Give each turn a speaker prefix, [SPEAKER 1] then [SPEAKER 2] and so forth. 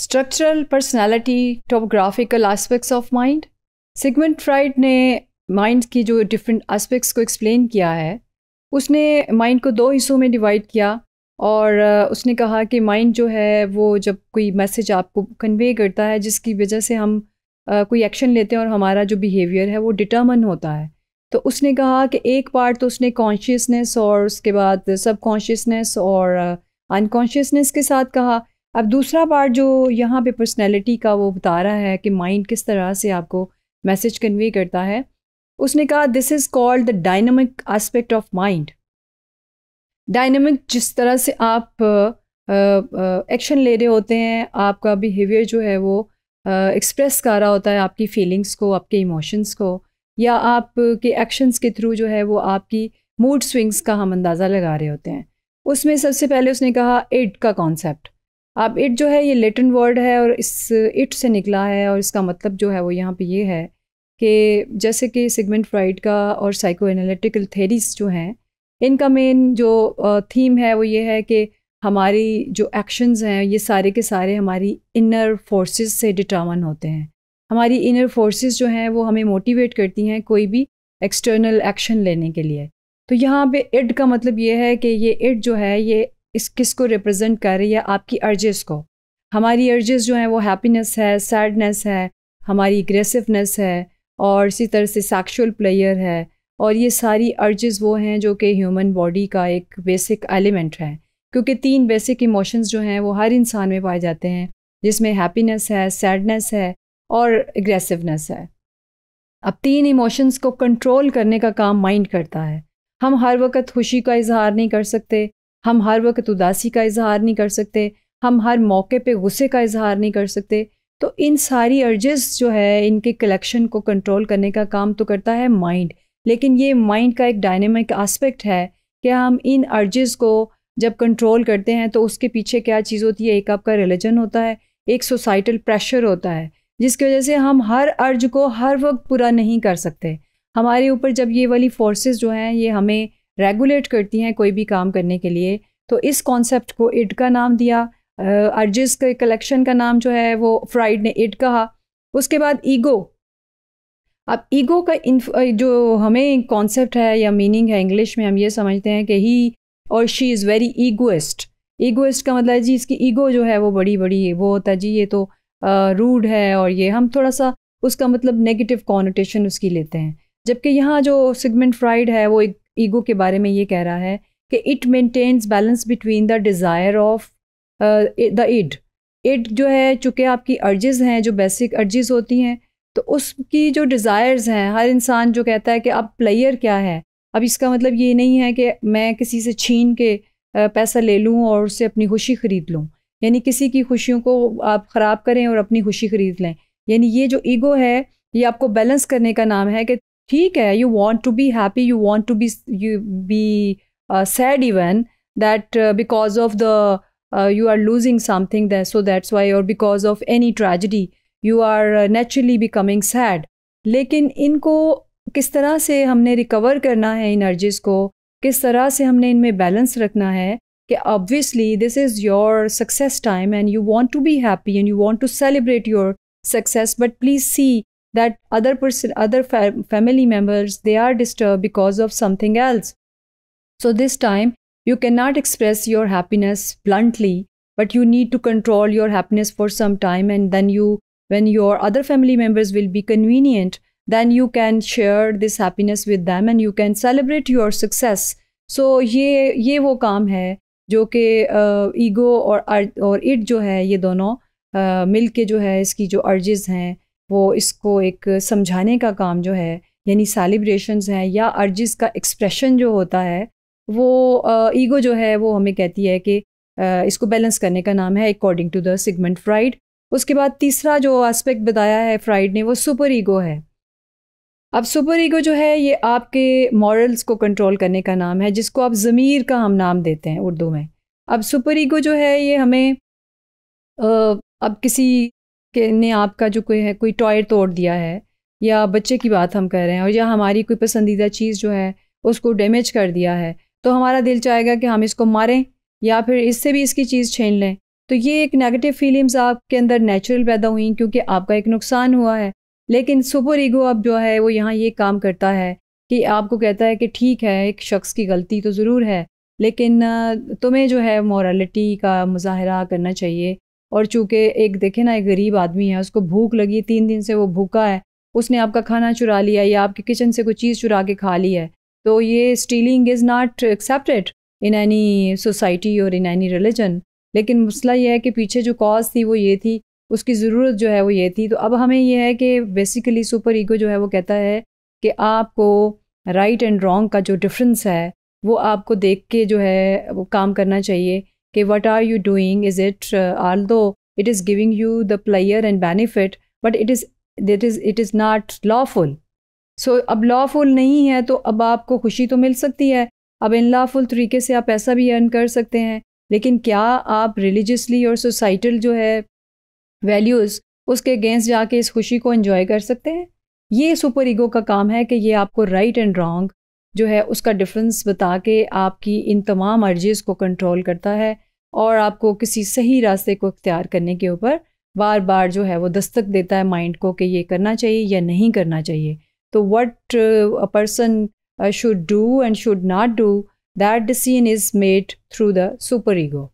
[SPEAKER 1] Structural personality topographical aspects of mind Sigmund Freud ने mind की जो डिफरेंट एस्पेक्ट्स को एक्सप्लेन किया है, उसने माइंड को दो हिस्सों में डिवाइड किया और उसने कहा कि माइंड जो है वो जब कोई मैसेज आपको कन्वे करता है, जिसकी वजह से हम कोई एक्शन लेते हैं और हमारा जो बिहेवियर है वो डिटर्मन होता है। तो उसने कहा कि एक पार्ट तो उसने कॉन्शियसनेस और उसके बाद सब कॉन्शियसनेस और अनकॉन्शियसनेस के साथ कहा अब दूसरा पार्ट जो यहाँ पे पर्सनैलिटी का वो बता रहा है कि माइंड किस तरह से आपको मैसेज कन्वे करता है, उसने कहा this is called the dynamic aspect of mind dynamic जिस तरह से आप एक्शन ले रहे होते हैं, आपका बिहेवियर जो है वो एक्सप्रेस कर रहा होता है आपकी फीलिंग्स को, आपके इमोशंस को, या आपके एक्शंस के थ्रू जो है वो आपकी मूड स्विंग्स का हम अंदाज़ा लगा रहे होते हैं। उसमें सबसे पहले उसने कहा इट का कॉन्सेप्ट अब इट जो है, ये लेटन वर्ड है और इस इट से निकला है और इसका मतलब जो है वो यहाँ पे ये है कि जैसे कि सिगमेंट फ्राइड का और साइको एनालिटिकल थेरीज जो हैं, इनका मेन जो थीम है वो ये है कि हमारी जो एक्शंस हैं, ये सारे के सारे हमारी इनर फोर्सेस से डिटर्मन होते हैं। हमारी इनर फोर्सेस जो हैं, वो हमें मोटिवेट करती हैं कोई भी एक्सटर्नल एक्शन लेने के लिए। तो यहाँ पे इड का मतलब ये है कि ये इड जो है, ये इस किस को रिप्रेजेंट कर रही है? आपकी अर्जेस को। हमारी अर्जेस जो हैं, वो हैप्पीनेस है सैडनेस है, हमारी अग्रेसिवनेस है, और इसी तरह से सेक्शुअल प्लेयर है, और ये सारी अर्जेस वो हैं जो कि ह्यूमन बॉडी का एक बेसिक एलिमेंट है। क्योंकि तीन बेसिक इमोशंस जो हैं, वो हर इंसान में पाए जाते हैं, जिसमें हैप्पीनेस है सैडनेस है, और एग्रेसिवनेस है। अब तीन इमोशंस को कंट्रोल करने का काम माइंड करता है। हम हर वक्त खुशी का इजहार नहीं कर सकते हम हर वक्त उदासी का इजहार नहीं कर सकते, हम हर मौके पे गुस्से का इजहार नहीं कर सकते। तो इन सारी अर्जेस जो है, इनके कलेक्शन को कंट्रोल करने का काम तो करता है माइंड लेकिन ये माइंड का एक डायनेमिक आस्पेक्ट है कि हम इन अर्जेस को जब कंट्रोल करते हैं तो उसके पीछे क्या चीज़ होती है? एक आपका रिलीजन होता है, एक सोसाइटल प्रेशर होता है, जिसकी वजह से हम हर अर्ज़ को हर वक्त पूरा नहीं कर सकते। हमारे ऊपर जब ये वाली फोर्सेस जो हैं, ये हमें रेगुलेट करती हैं कोई भी काम करने के लिए तो इस कॉन्सेप्ट को इड का नाम दिया। अर्जिस के कलेक्शन का नाम जो है, वो फ्राइड ने इड कहा। उसके बाद ईगो। अब ईगो का जो हमें कॉन्सेप्ट है या मीनिंग है इंग्लिश में, हम ये समझते हैं कि ही और she is very egoist egoist का मतलब है जी, इसकी ईगो जो है, वो बड़ी बड़ी वो होता है जी, ये तो रूड है और ये हम थोड़ा सा, उसका मतलब नेगेटिव कॉनोटेशन उसकी लेते हैं। जबकि यहाँ जो सिगमेंट फ्राइड है, वो एक ईगो के बारे में ये कह रहा है कि it maintains balance between the desire of the id id जो है, चूँकि आपकी अर्जेज़ हैं, जो बेसिक अर्जेज़ होती हैं तो उसकी जो डिज़ायर्स हैं, हर इंसान जो कहता है कि अब प्लेयर क्या है? अब इसका मतलब ये नहीं है कि मैं किसी से छीन के पैसा ले लूँ और उससे अपनी खुशी ख़रीद लूँ। यानी किसी की खुशियों को आप ख़राब करें और अपनी खुशी ख़रीद लें। यानी ये जो ईगो है, ये आपको बैलेंस करने का नाम है कि ठीक है you want to be happy you want to be you be sad even that because of the you are losing something that so that's why और because of any tragedy you are naturally becoming sad लेकिन इनको किस तरह से हमने recover करना है energies को? किस तरह से हमने इनमें बैलेंस रखना है कि obviously this is your success time and you want to be happy and you want to celebrate your success but please see that other person other fa family members they are disturbed because of something else so this time you cannot express your happiness bluntly but you need to control your happiness for some time and then you when your other family members will be convenient then you can share this happiness with them and you can celebrate your success so ये ये वो काम है जो कि ego और और it जो है ये दोनों मिल के जो है इसकी जो अर्जेस हैं वो इसको एक समझाने का काम जो है, यानी सेलिब्रेशंस हैं या अर्जेस का एक्सप्रेशन जो होता है, वो ईगो जो है वो हमें कहती है कि इसको बैलेंस करने का नाम है according to the Sigmund Freud उसके बाद तीसरा जो एस्पेक्ट बताया है फ्राइड ने, वो सुपर ईगो है। अब सुपर ईगो जो है, ये आपके मॉरल्स को कंट्रोल करने का नाम है, जिसको आप ज़मीर का हम नाम देते हैं उर्दू में। अब सुपर ईगो जो है, ये हमें अब किसी के ने आपका जो कोई है, कोई टॉय तोड़ दिया है, या बच्चे की बात हम कर रहे हैं, और या हमारी कोई पसंदीदा चीज़ जो है, उसको डैमेज कर दिया है तो हमारा दिल चाहेगा कि हम इसको मारें, या फिर इससे भी इसकी चीज़ छीन लें। तो ये एक नेगेटिव फीलिंग्स आपके अंदर नेचुरल पैदा हुई, क्योंकि आपका एक नुकसान हुआ है। लेकिन सुपर ईगो अब जो है, वो यहाँ ये काम करता है कि आपको कहता है कि ठीक है, एक शख्स की गलती तो ज़रूर है, लेकिन तुम्हें जो है मॉरलिटी का मुजाहरा करना चाहिए और चूँकि एक देखे ना, एक गरीब आदमी है, उसको भूख लगी, तीन दिन से वो भूखा है, उसने आपका खाना चुरा लिया, या आपके किचन से कोई चीज़ चुरा के खा ली है तो ये stealing is not accepted in any society और इन एनी रिलीजन लेकिन मसला ये है कि पीछे जो कॉज थी वो ये थी, उसकी ज़रूरत जो है वो ये थी। तो अब हमें यह है कि बेसिकली सुपर ईगो जो है वो कहता है कि आपको राइट एंड रॉन्ग का जो डिफरेंस है, वो आपको देख के जो है वो काम करना चाहिए। कि what are you doing is it although it is giving you the player and benefit but it is that is it is not lawful so अब लॉफुल नहीं है तो अब आपको खुशी तो मिल सकती है। अब इन लॉफुल तरीके से आप पैसा भी अर्न कर सकते हैं। लेकिन क्या आप रिलीजियसली और सोसाइटल जो है वैल्यूज़ उसके अगेंस्ट जाके इस खुशी को इन्जॉय कर सकते हैं? ये सुपर ईगो का काम है कि ये आपको राइट एंड रॉन्ग जो है उसका डिफरेंस बता के आपकी इन तमाम अर्जेज़ को कंट्रोल करता है और आपको किसी सही रास्ते को अख्तियार करने के ऊपर बार बार जो है वो दस्तक देता है माइंड को कि ये करना चाहिए या नहीं करना चाहिए। तो what a person should do and should not do that decision is made through the super ego